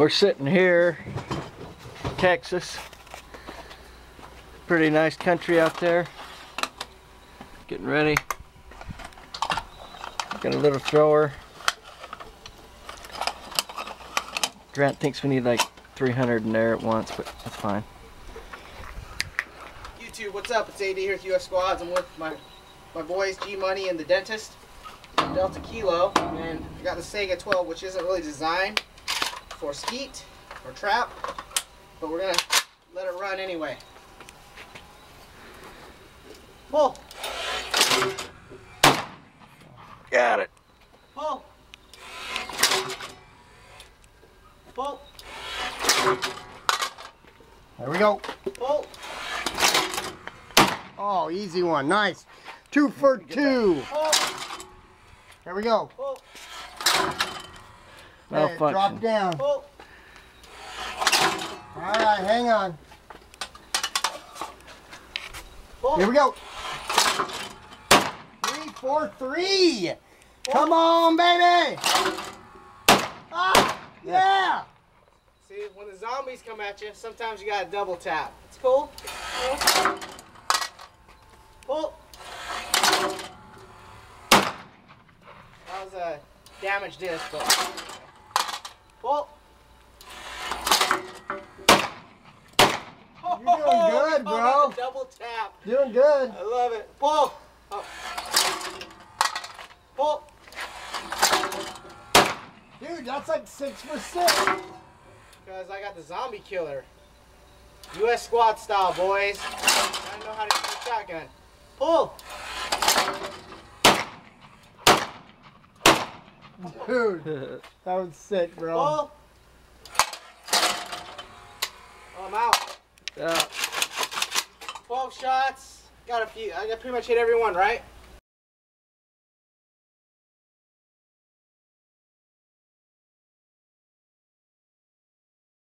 We're sitting here, Texas. Pretty nice country out there. Getting ready. Got a little thrower. Grant thinks we need like 300 in there at once, but that's fine. YouTube, what's up? It's AD here with US Squads. I'm with my my boys G Money and the dentist, Delta Kilo, and I got the Saiga 12, which isn't really designed for skeet or trap, but we're gonna let it run anyway. Pull, Got it. pull, pull, There we go. pull. Oh, easy one. Nice. Two for two. Pull, There we go. pull, Hey, drop down. pull. All right, hang on. pull. Here we go. Three, four, three. Come on, baby. Ah, yeah. See, when the zombies come at you, sometimes you gotta double tap. It's cool. Pull. That was a damaged disc, but pull. You're doing good, bro. Double tap. Doing good. I love it. Pull. Oh. Pull. Dude, that's like six for six. Because I got the zombie killer. U.S. squad style, boys. I don't know how to use a shotgun. Pull. Dude, that was sick, bro. Pull. Oh, I'm out. Yeah. 12 shots. Got a few. I got pretty much hit every one, right?